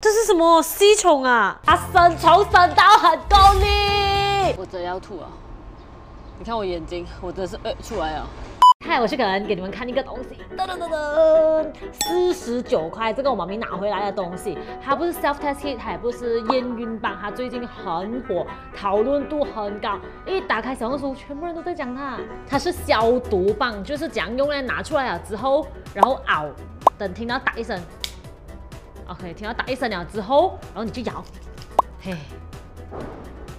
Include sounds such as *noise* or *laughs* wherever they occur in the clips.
这是什么吸虫啊？它生虫生到很够力，我真要吐了。你看我眼睛，我真的是呃出来了。嗨，我是可能给你们看一个东西，噔噔噔噔，四十九块，这个我妈咪拿回来的东西，它不是 self test kit，它也不是验孕棒，它最近很火，讨论度很高。一打开小红书，全部人都在讲它，它是消毒棒，就是这样用呢，拿出来了之后，然后熬，等听到打一声，OK，听到打一声了之后，然后你就摇，嘿，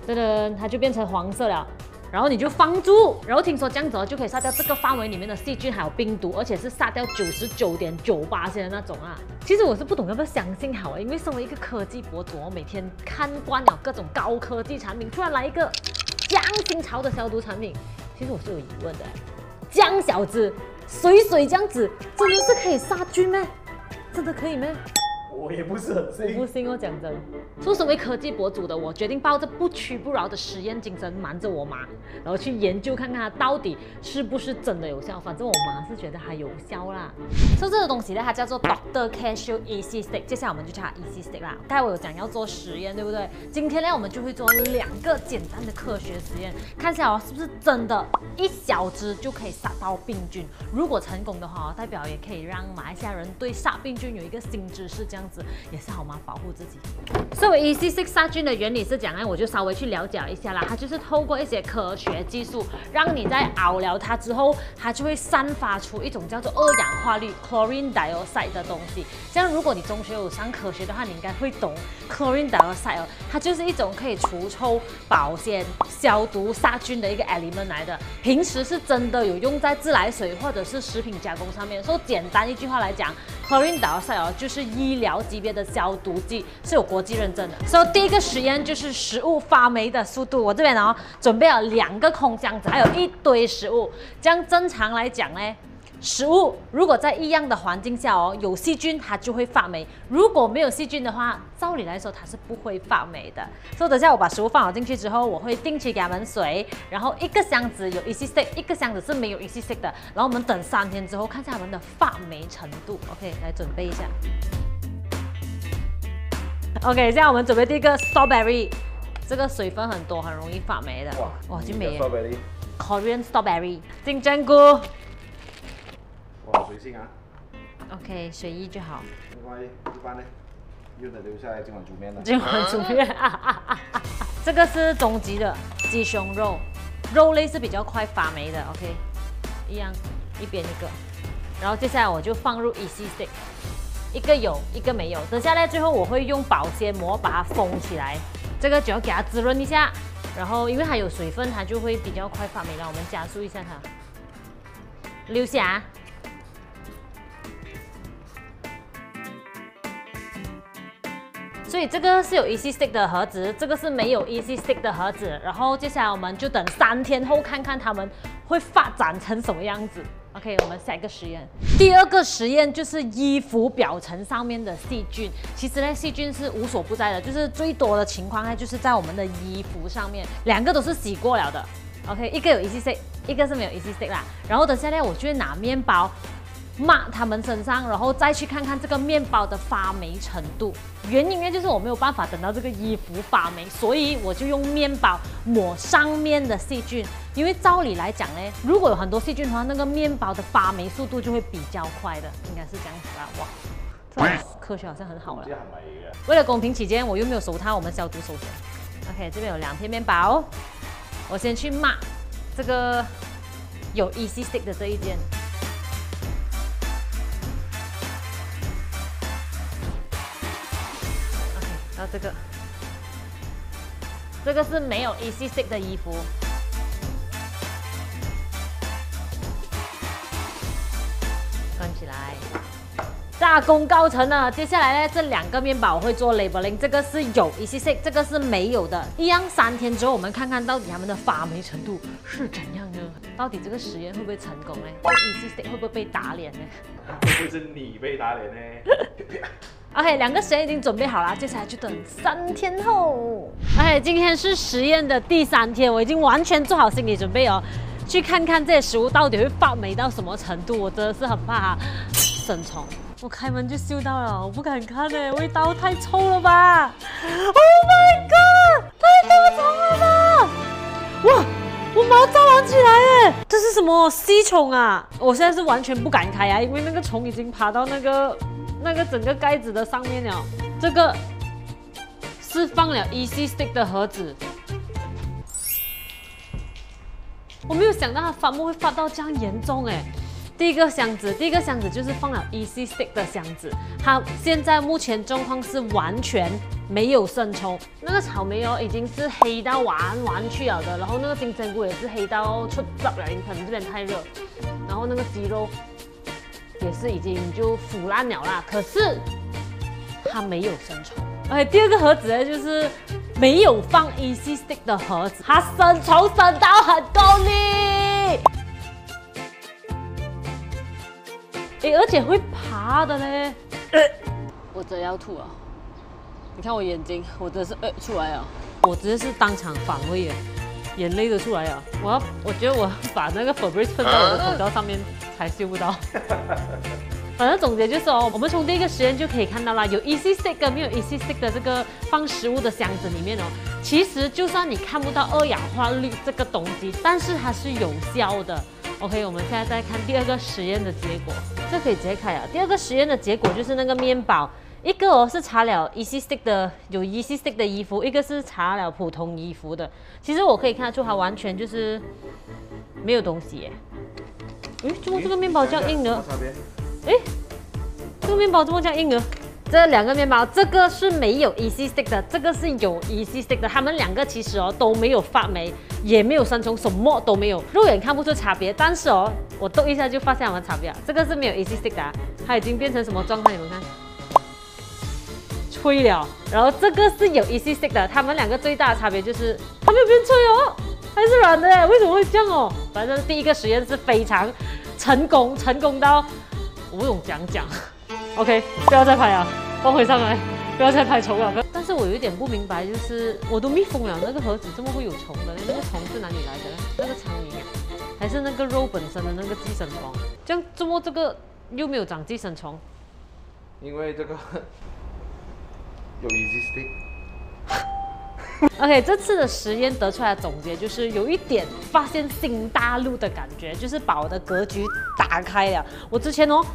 噔噔，它就变成黄色了。然后你就放住，然后听说这样子就可以杀掉这个范围里面的细菌还有病毒，而且是杀掉九十九点九八的那种啊。其实我是不懂要不要相信好啊，因为身为一个科技博主，我每天看惯了各种高科技产品，突然来一个江新潮的消毒产品，其实我是有疑问的。江小子，水水这样子真的是可以杀菌吗？真的可以吗？我也不是很信，我不信哦，讲真。出身为科技博主的我，决定抱着不屈不挠的实验精神，瞒着我妈，然后去研究看看它到底是不是真的有效。反正我妈是觉得它有效啦。说这个东西呢，它叫做 Doctor Cashew Easy Stick。接下来我们就叫它 Easy Stick 啦。待会我有讲要做实验，对不对？今天呢，我们就会做两个简单的科学实验，看一下哦，是不是真的，一小支就可以杀到病菌。如果成功的话，代表也可以让马来西亚人对杀病菌有一个新知识，这样。也是好吗？保护自己。所以 EC Six 杀菌的原理是讲呢，我就稍微去了解一下啦。它就是透过一些科学技术，让你在熬了它之后，它就会散发出一种叫做二氧化氯 （chlorine dioxide） 的东西。这样如果你中学有上科学的话，你应该会懂 chlorine dioxide 哦。它就是一种可以除臭、保鲜、消毒、杀菌的一个 element 来的。平时是真的有用在自来水或者是食品加工上面。说简单一句话来讲，chlorine dioxide 哦，就是医疗。级别的消毒剂是有国际认证的，所以第一个实验就是食物发霉的速度。我这边哦，准备了两个空箱子，还有一堆食物。这样正常来讲呢？食物如果在异样的环境下哦，有细菌它就会发霉；如果没有细菌的话，照理来说它是不会发霉的。所以等下我把食物放好进去之后，我会定期给它们水，然后一个箱子有 EC C，一个箱子是没有 EC C 的。然后我们等三天之后看一下它们的发霉程度。OK，来准备一下。OK，现在我们准备第一个 strawberry，这个水分很多，很容易发霉的。哇，哇，就没。Korean strawberry，金针菇。哇，水性啊。OK，随意就好。另外一般呢，用的留下来今晚煮面的。今晚煮面。*laughs* 这个是中级的鸡胸肉，肉类是比较快发霉的。OK，一样，一边一个。然后接下来我就放入 EC stick。一个有，一个没有。等下来，最后我会用保鲜膜把它封起来。这个就要给它滋润一下，然后因为它有水分，它就会比较快发霉了。我们加速一下它。留下。所以这个是有 EC stick 的盒子，这个是没有 EC stick 的盒子。然后接下来我们就等三天后看看它们会发展成什么样子。OK，我们下一个实验。第二个实验就是衣服表层上面的细菌。其实呢，细菌是无所不在的，就是最多的情况呢，就是在我们的衣服上面。两个都是洗过了的。OK，一个有 EC，一个是没有 EC 啦。然后等下呢，我去拿面包。抹他们身上，然后再去看看这个面包的发霉程度。原因呢，就是我没有办法等到这个衣服发霉，所以我就用面包抹上面的细菌。因为照理来讲呢，如果有很多细菌的话，那个面包的发霉速度就会比较快的，应该是这样子吧？哇，这个科学好像很好了。为了公平起见，我又没有手套，我们消毒手先。OK，这边有两片面包，我先去抹这个有 EC stick 的这一件。这个，这个是没有 EC stick 的衣服，关起来，大功告成了。接下来呢，这两个面包我会做 labeling，这个是有 EC stick，这个是没有的。一样三天之后，我们看看到底他们的发霉程度是怎样呢？到底这个实验会不会成功呢？EC stick 会不会被打脸呢？会不会是你被打脸呢 *laughs*？OK，两个实验已经准备好了，接下来就等三天后。OK，今天是实验的第三天，我已经完全做好心理准备哦，去看看这些食物到底会发霉到什么程度。我真的是很怕生虫。我开门就嗅到了，我不敢看呢，味道太臭了吧！Oh my god，太多虫了吧！哇，我毛躁了起来哎，这是什么吸虫啊？我现在是完全不敢开啊，因为那个虫已经爬到那个那个整个盖子的上面了。这个是放了 E C stick 的盒子。我没有想到它发霉会发到这样严重哎！第一个箱子，第一个箱子就是放了 Easy Stick 的箱子，它现在目前状况是完全没有生虫。那个草莓哦，已经是黑到完完去了的，然后那个金针菇也是黑到出汁了，因为可能这边太热。然后那个鸡肉也是已经就腐烂了啦，可是它没有生虫。OK，第二个盒子呢就是。没有放 Easy Stick 的盒子，它生虫生到很够力，哎，而且会爬的嘞。*coughs* 我真要吐啊！你看我眼睛，我真是呃出来啊！我直接是当场反胃耶，眼泪都出来了。我要，我觉得我把那个 Fabric 喷到我的口罩上面才嗅不到。*laughs* 反正总结就是哦，我们从第一个实验就可以看到啦，有 Easy Stick 跟没有 Easy Stick 的这个放食物的箱子里面哦，其实就算你看不到二氧化氯这个东西，但是它是有效的。OK，我们现在再看第二个实验的结果，这可以直接开啊。第二个实验的结果就是那个面包，一个哦是擦了 Easy Stick 的有 Easy Stick 的衣服，一个是擦了普通衣服的。其实我可以看得出它完全就是没有东西耶。诶，怎么这个面包这样硬呢？诶，这个面包怎么这样硬呢？这两个面包，这个是没有 Easy Stick 的，这个是有 Easy Stick 的。它们两个其实哦都没有发霉，也没有生虫，什么都没有，肉眼看不出差别。但是哦，我动一下就发现它们差别。这个是没有 Easy Stick 的，它已经变成什么状态？你们看，脆了。然后这个是有 Easy Stick 的，它们两个最大的差别就是它没有变脆哦，还是软的。为什么会这样哦？反正第一个实验是非常成功，成功到。不用讲讲，OK，不要再拍啊，放回上来，不要再拍虫了。但是我有一点不明白，就是我都密封了那个盒子，怎么会有虫的？那个虫是哪里来的？那个苍蝇啊，还是那个肉本身的那个寄生虫？这样怎么这个又没有长寄生虫？因为这个 *laughs* 有 Easy Stick。OK，这次的实验得出来的总结就是有一点发现新大陆的感觉，就是把我的格局打开了。我之前哦。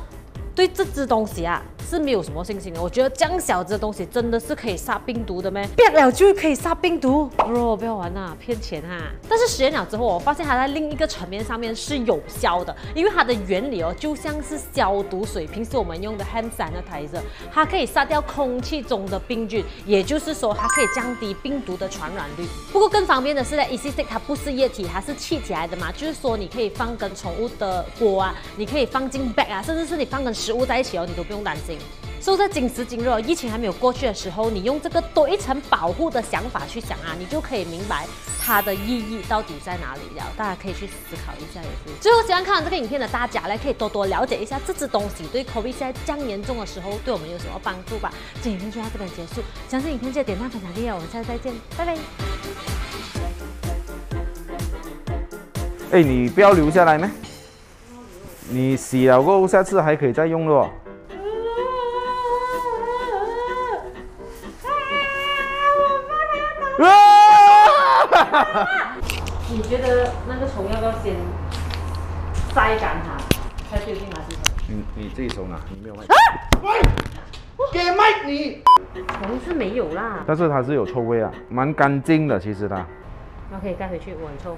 对这只东西啊是没有什么信心的。我觉得这样小只的东西真的是可以杀病毒的咩？变了就可以杀病毒不要玩呐，骗钱啊！但是实验了之后，我发现它在另一个层面上面是有效的，因为它的原理哦就像是消毒水，平时我们用的 hand sanitizer，它可以杀掉空气中的病菌，也就是说它可以降低病毒的传染率。不过更方便的是呢 Stick 它不是液体，它是气体来的嘛，就是说你可以放跟宠物的锅啊，你可以放进 bag 啊，甚至是你放跟食物在一起哦，你都不用担心。所以在今时今日疫情还没有过去的时候，你用这个多一层保护的想法去想啊，你就可以明白它的意义到底在哪里了。大家可以去思考一下也是。最后喜欢看完这个影片的大家呢，可以多多了解一下这只东西对 COVID 现在降严重的时候对我们有什么帮助吧。这影片就到这边结束，相信影片记得点赞、分享、订阅，我们下次再见，拜拜。哎，你不要留下来吗？你洗了过后，下次还可以再用的哦。你觉得那个虫要不要先晒干它，才决定拿去虫？你你自己手拿，你没有麦。喂，给卖你。虫是没有啦，但是它是有臭味啊，蛮干净的，其实它。那可以盖回去，我很臭。